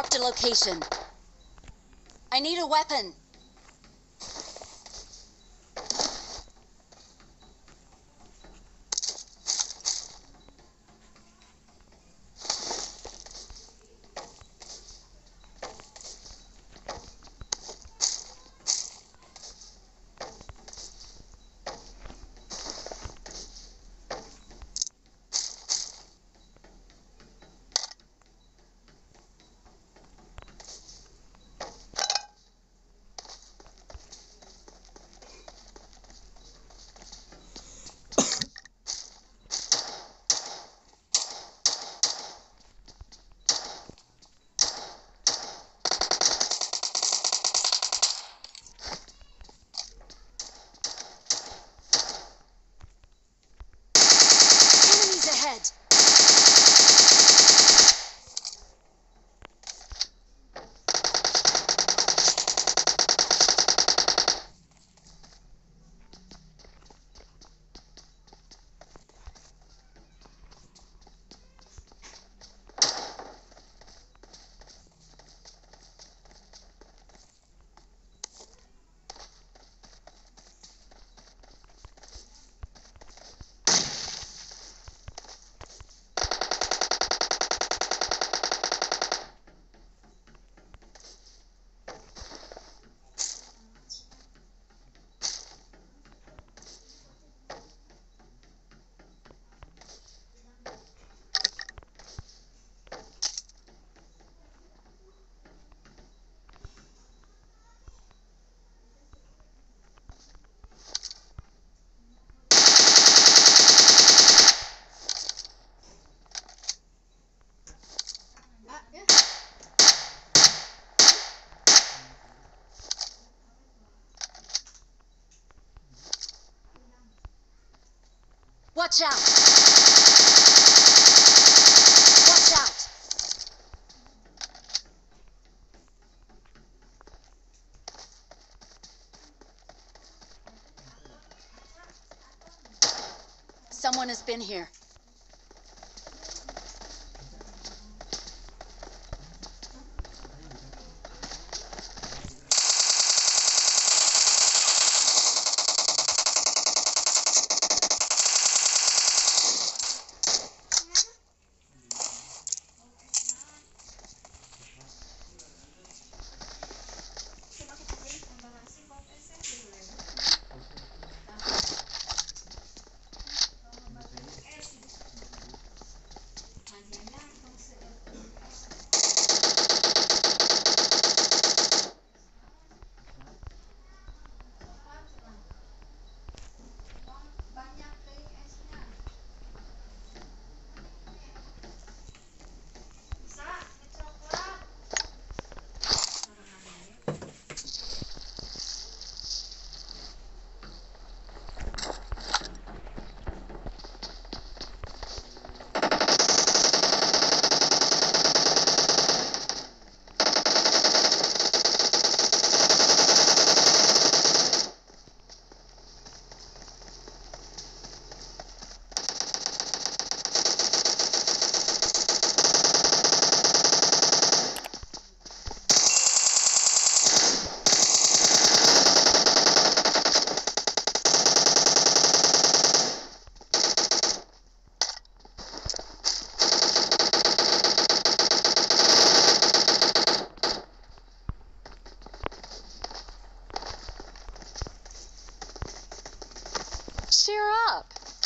Marked a location. I need a weapon. Watch out. Watch out. Someone has been here.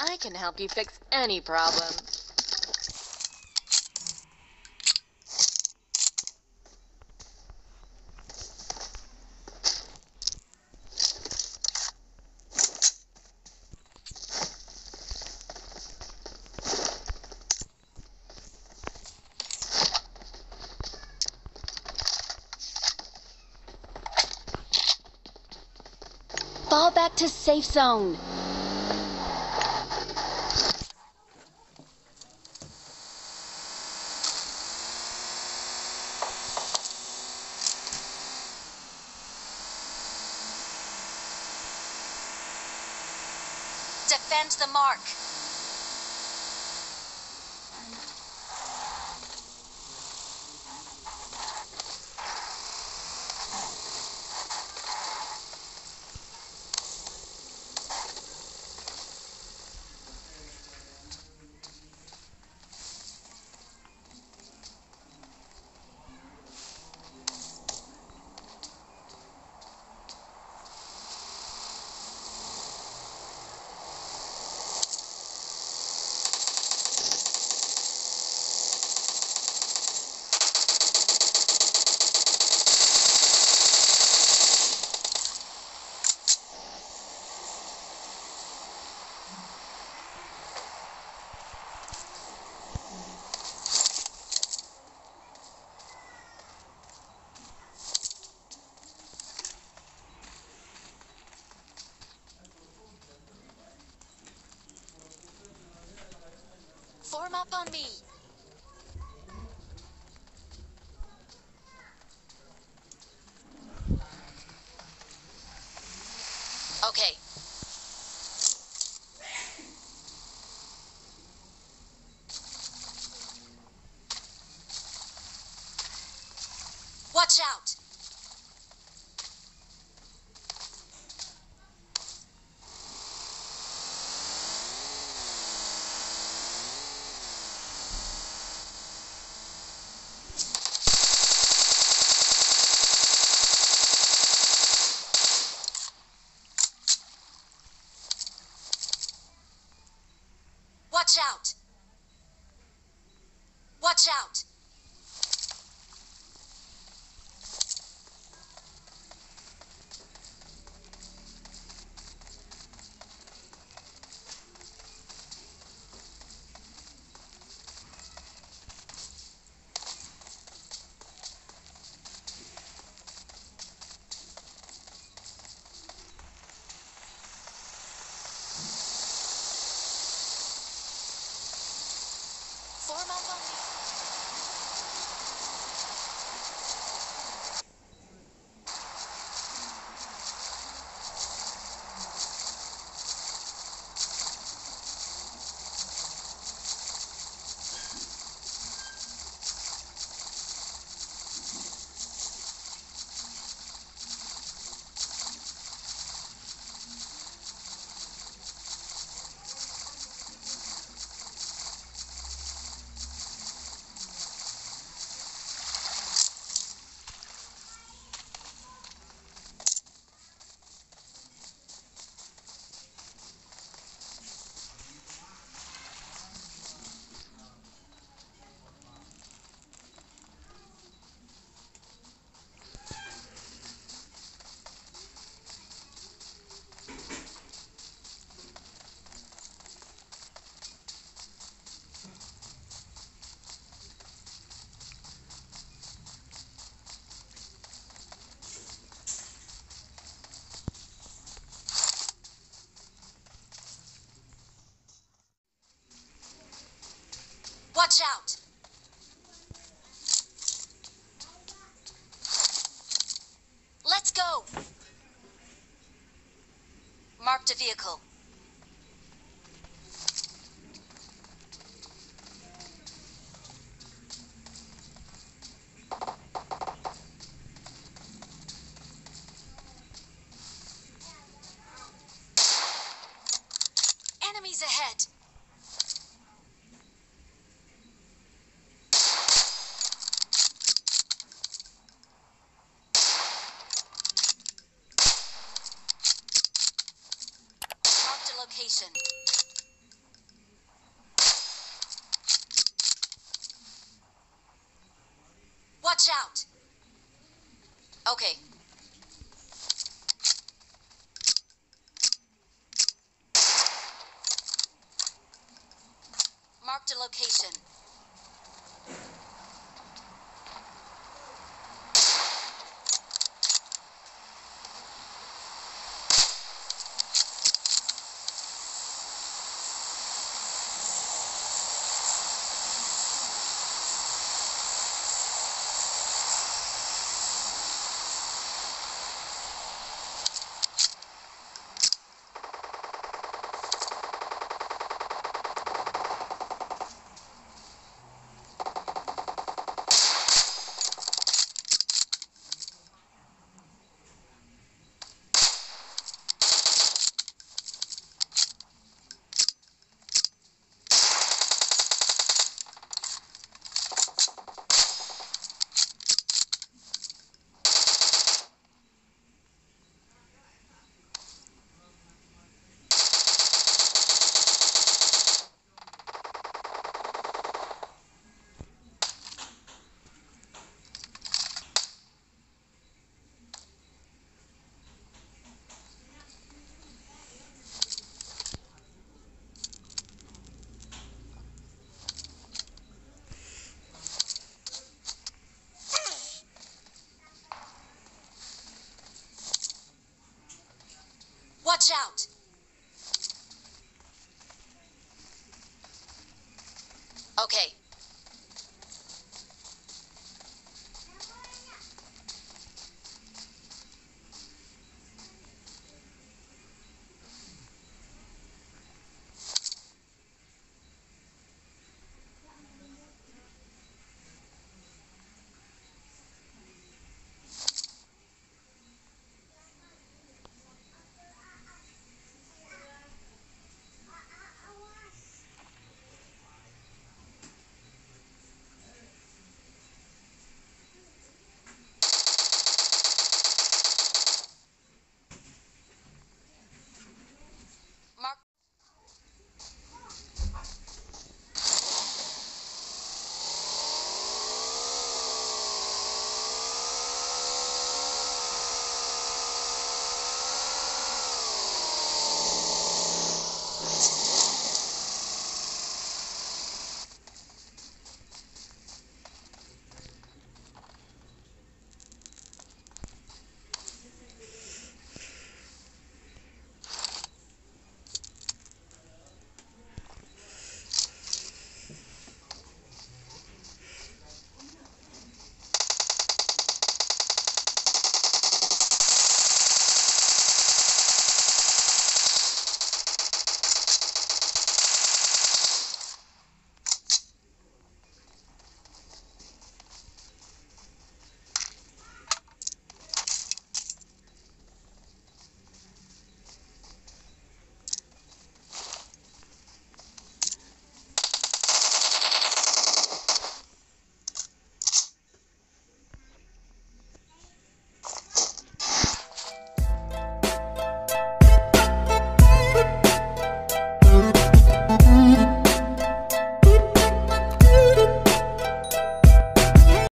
I can help you fix any problem. Fall back to safe zone. up on me. Out! Watch out! Form up on me. Watch out! Let's go! Marked a vehicle. Enemies ahead! Marked a location. Watch out! Okay. Marked a location. out.